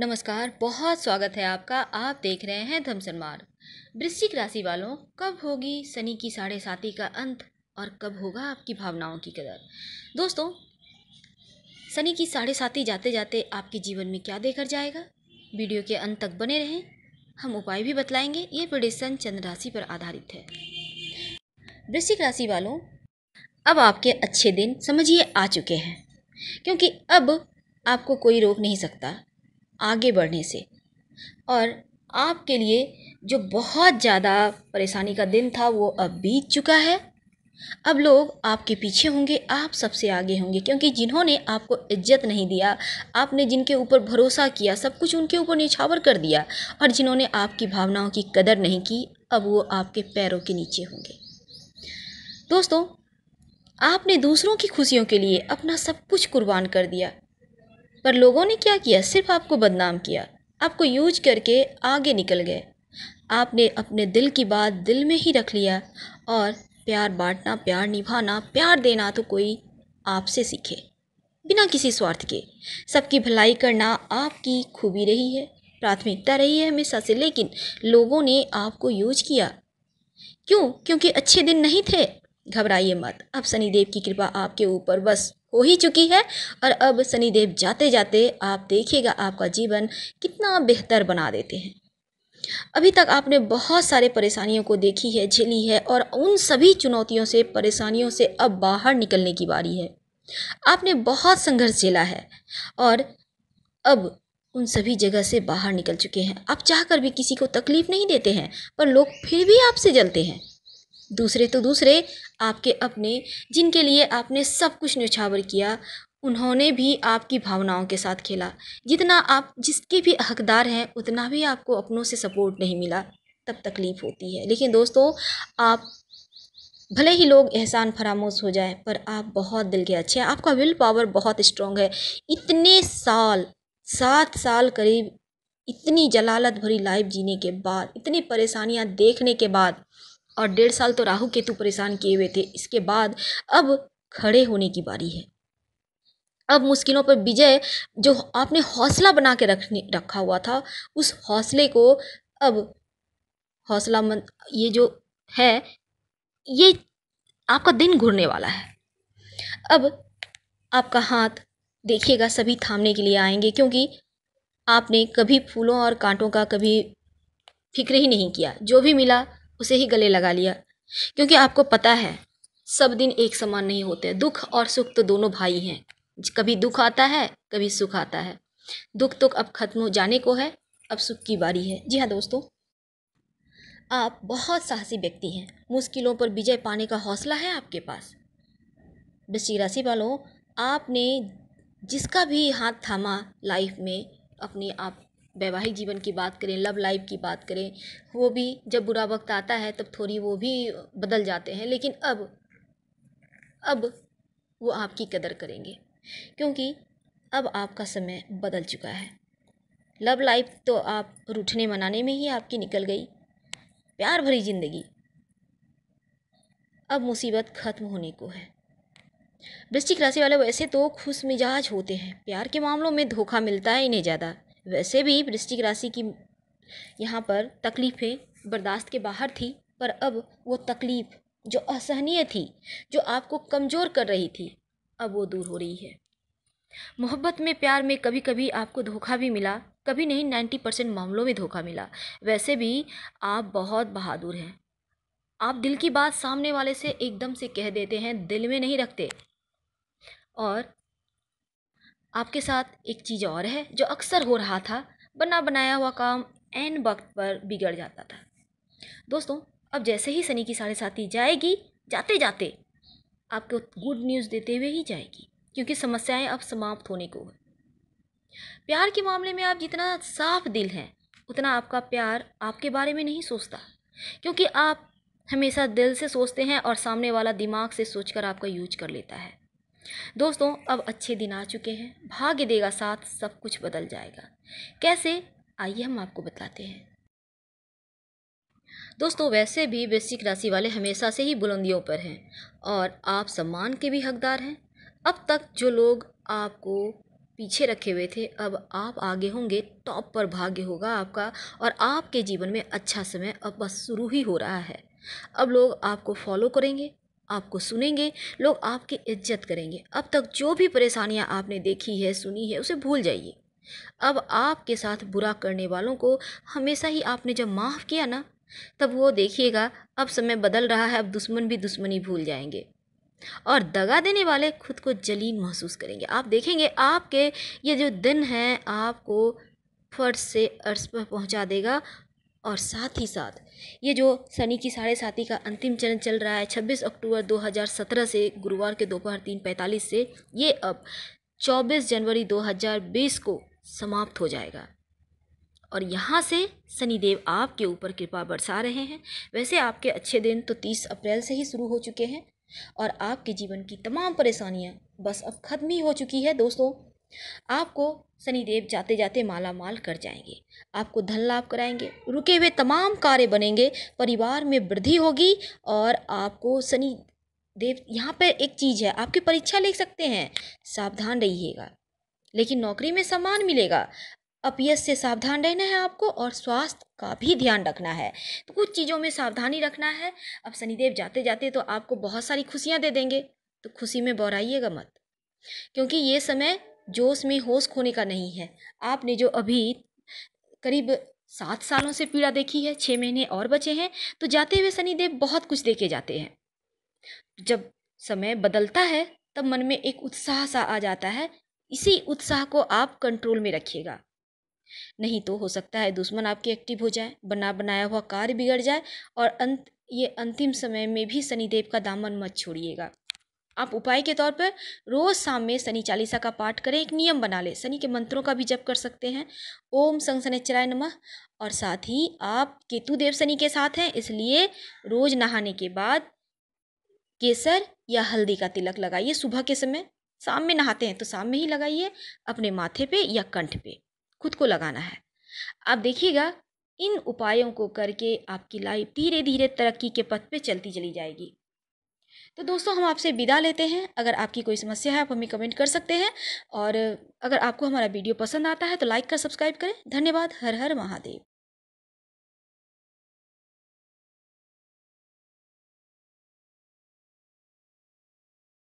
नमस्कार, बहुत स्वागत है आपका। आप देख रहे हैं धमसन मार्ग। वृश्चिक राशि वालों, कब होगी शनि की साढ़े साथी का अंत और कब होगा आपकी भावनाओं की कदर? दोस्तों, शनि की साढ़े साथी जाते जाते आपके जीवन में क्या देकर जाएगा? वीडियो के अंत तक बने रहें। हम उपाय भी बतलाएँगे। ये प्रोडिक्शन चंद्र राशि पर आधारित है। वृश्चिक राशि वालों, अब आपके अच्छे दिन समझिए आ चुके हैं। क्योंकि अब आपको कोई रोक नहीं सकता। आगे बढ़ने से। और आपके लिए जो बहुत ज़्यादा परेशानी का दिन था, वो अब बीत चुका है। अब लोग आपके पीछे होंगे, आप सबसे आगे होंगे, क्योंकि जिन्होंने आपको इज़्ज़त नहीं दिया, आपने जिनके ऊपर भरोसा किया, सब कुछ उनके ऊपर निछावर कर दिया, और जिन्होंने आपकी भावनाओं की कदर नहीं की, अब वो आपके पैरों के नीचे होंगे। दोस्तों, आपने दूसरों की खुशियों के लिए अपना सब कुछ कुर्बान कर दिया। पर लोगों ने क्या किया? सिर्फ़ आपको बदनाम किया। आपको यूज़ करके आगे निकल गए। आपने अपने दिल की बात दिल में ही रख लिया और प्यार बांटना, प्यार निभाना, प्यार देना तो कोई आपसे सीखे। बिना किसी स्वार्थ के। सबकी भलाई करना आपकी खूबी रही है। प्राथमिकता रही है हमेशा से, लेकिन लोगों ने आपको यूज़ किया। क्यों? क्योंकि अच्छे दिन नहीं थे। घबराइए मत। अब शनिदेव की कृपा आपके ऊपर, बस। हो ही चुकी है। और अब शनिदेव जाते जाते आप देखिएगा आपका जीवन कितना बेहतर बना देते हैं। अभी तक आपने बहुत सारे परेशानियों को देखी है, झेली है और उन सभी चुनौतियों से, परेशानियों से अब बाहर निकलने की बारी है। आपने बहुत संघर्ष झेला है और अब उन सभी जगह से बाहर निकल चुके हैं। आप चाहकर भी किसी को तकलीफ़ नहीं देते हैं, पर लोग फिर भी आपसे जलते हैं। दूसरे तो दूसरे, आपके अपने, जिनके लिए आपने सब कुछ न्यौछावर किया, उन्होंने भी आपकी भावनाओं के साथ खेला। जितना आप, जिसके भी हकदार हैं, उतना भी आपको अपनों से सपोर्ट नहीं मिला, तब तकलीफ़ होती है। लेकिन दोस्तों, आप, भले ही लोग एहसान फरामोश हो जाए, पर आप बहुत दिल के अच्छे हैं। आपका विल पावर बहुत स्ट्रॉन्ग है। इतने साल, सात साल करीब, इतनी जलालत भरी लाइफ जीने के बाद, इतनी परेशानियाँ देखने के बाद और डेढ़ साल तो राहु केतु परेशान किए हुए थे। इसके बाद अब खड़े होने की बारी है। अब मुश्किलों पर विजय जो आपने हौसला बना के रखने, रखा हुआ था, उस हौसले को अब हौसला मंद ये जो है, ये आपका दिन घुरने वाला है। अब आपका हाथ देखिएगा, सभी थामने के लिए आएँगे, क्योंकि आपने कभी फूलों और कांटों का कभी फ़िक्र ही नहीं किया। जो भी मिला उसे ही गले लगा लिया। क्योंकि आपको पता है, सब दिन एक समान नहीं होते। दुख और सुख तो दोनों भाई हैं। कभी दुख आता है, कभी सुख आता है। दुख तो अब खत्म हो जाने को है, अब सुख की बारी है। जी हाँ दोस्तों। आप बहुत साहसी व्यक्ति हैं। मुश्किलों पर विजय पाने का हौसला है आपके पास। वृश्चिक राशि वालों, आपने जिसका भी हाथ थामा लाइफ में अपने आप वैवाहिक जीवन की बात करें लव लाइफ की बात करें, वो भी जब बुरा वक्त आता है, तब थोड़ी वो भी बदल जाते हैं, लेकिन अब अब वो आपकी कदर करेंगे, क्योंकि अब आपका समय बदल चुका है। लव लाइफ तो आप रूठने मनाने में ही आपकी निकल गई, प्यार भरी ज़िंदगी। अब मुसीबत ख़त्म होने को है। वृश्चिक राशि वाले वैसे तो खुश मिजाज होते हैं, प्यार के मामलों में धोखा मिलता है इन्हें ज़्यादा। वैसे भी वृश्चिक राशि की यहाँ पर तकलीफ़ें बर्दाश्त के बाहर थी, पर अब वो तकलीफ़ जो असहनीय थी, जो आपको कमज़ोर कर रही थी, अब वो दूर हो रही है। मोहब्बत में प्यार में कभी कभी आपको धोखा भी मिला, कभी नहीं नाइन्टी परसेंट मामलों में धोखा मिला। वैसे भी आप बहुत बहादुर हैं। आप दिल की बात सामने वाले से एकदम से कह देते हैं, दिल में नहीं रखते। और आपके साथ एक चीज़ और है, जो अक्सर हो रहा था, बना बनाया हुआ काम एन वक्त पर बिगड़ जाता था। दोस्तों, अब जैसे ही सनी की साढ़े साथी जाएगी जाते जाते आपको गुड न्यूज़ देते हुए ही जाएगी, क्योंकि समस्याएँ अब समाप्त होने को है। प्यार के मामले में आप जितना साफ़ दिल हैं, उतना आपका प्यार आपके बारे में नहीं सोचता, क्योंकि आप हमेशा दिल से सोचते हैं और सामने वाला दिमाग से सोचकर आपका यूज़ कर लेता है। दोस्तों, अब अच्छे दिन आ चुके हैं। भाग्य देगा साथ, सब कुछ बदल जाएगा। कैसे? आइए हम आपको बताते हैं। दोस्तों, वैसे भी वृश्चिक राशि वाले हमेशा से ही बुलंदियों पर हैं और आप सम्मान के भी हकदार हैं। अब तक जो लोग आपको पीछे रखे हुए थे, अब आप आगे होंगे, टॉप पर भाग्य होगा आपका और आपके जीवन में अच्छा समय अब बस शुरू ही हो रहा है। अब लोग आपको फॉलो करेंगे आपको सुनेंगे, लोग आपकी इज़्ज़त करेंगे। अब तक जो भी परेशानियाँ आपने देखी है, सुनी है, उसे भूल जाइए। अब आपके साथ बुरा करने वालों को हमेशा ही आपने जब माफ़ किया ना, तब वो देखिएगा, अब समय बदल रहा है, अब दुश्मन भी दुश्मनी भूल जाएँगे। और दगा देने वाले खुद को जलीन महसूस करेंगे। आप देखेंगे, आपके ये जो दिन है, आपको फर्श से अर्श पर पहुँचा देगा और साथ ही साथ ये जो शनि की साढ़े साथी का अंतिम चरण चल रहा है 26 अक्टूबर 2017 से, गुरुवार के दोपहर तीन पैंतालीस से, ये अब 24 जनवरी 2020 को समाप्त हो जाएगा। और यहाँ से शनिदेव आपके ऊपर कृपा बरसा रहे हैं। वैसे आपके अच्छे दिन तो 30 अप्रैल से ही शुरू हो चुके हैं और आपके जीवन की तमाम परेशानियाँ बस अब खत्म ही हो चुकी है। दोस्तों आपको शनिदेव जाते जाते माला माल कर जाएँगे। आपको धन लाभ कराएँगे। रुके हुए तमाम कार्य बनेंगे। परिवार में वृद्धि होगी और आपको शनि देव यहाँ पर एक चीज़ है, आपकी परीक्षा ले सकते हैं। सावधान रहिएगा। लेकिन नौकरी में सम्मान मिलेगा। अपयस से सावधान रहना है आपको और स्वास्थ्य का भी ध्यान रखना है। तो कुछ चीज़ों में सावधानी रखना है। अब शनिदेव जाते जाते तो आपको बहुत सारी खुशियाँ दे देंगे। तो खुशी में बौराइएगा मत। क्योंकि ये समय जोश में होश खोने का नहीं है। आपने जो अभी करीब सात सालों से पीड़ा देखी है छः महीने और बचे हैं तो जाते हुए शनिदेव बहुत कुछ देके जाते हैं। जब समय बदलता है, तब मन में एक उत्साह सा आ जाता है, इसी उत्साह को आप कंट्रोल में रखिएगा। नहीं तो हो सकता है दुश्मन आपके एक्टिव हो जाए, बना बनाया हुआ कार्य बिगड़ जाए, और अंत, ये अंतिम समय में भी शनिदेव का दामन मत छोड़िएगा। आप उपाय के तौर पर रोज़ शाम में शनि चालीसा का पाठ करें, एक नियम बना लें। शनि के मंत्रों का भी जप कर सकते हैं। ओम संग शनिचराय नमः। और साथ ही आप केतु देव शनि के साथ हैं, इसलिए रोज़ नहाने के बाद केसर या हल्दी का तिलक लगाइए सुबह के समय। शाम में नहाते हैं तो शाम में ही लगाइए अपने माथे पे या कंठ पे, खुद को लगाना है। आप देखिएगा, इन उपायों को करके आपकी लाइफ धीरे धीरे तरक्की के पथ पे चलती चली जाएगी। तो दोस्तों, हम आपसे विदा लेते हैं। अगर आपकी कोई समस्या है, आप हमें कमेंट कर सकते हैं। और अगर आपको हमारा वीडियो पसंद आता है तो लाइक कर सब्सक्राइब करें। धन्यवाद। हर हर महादेव।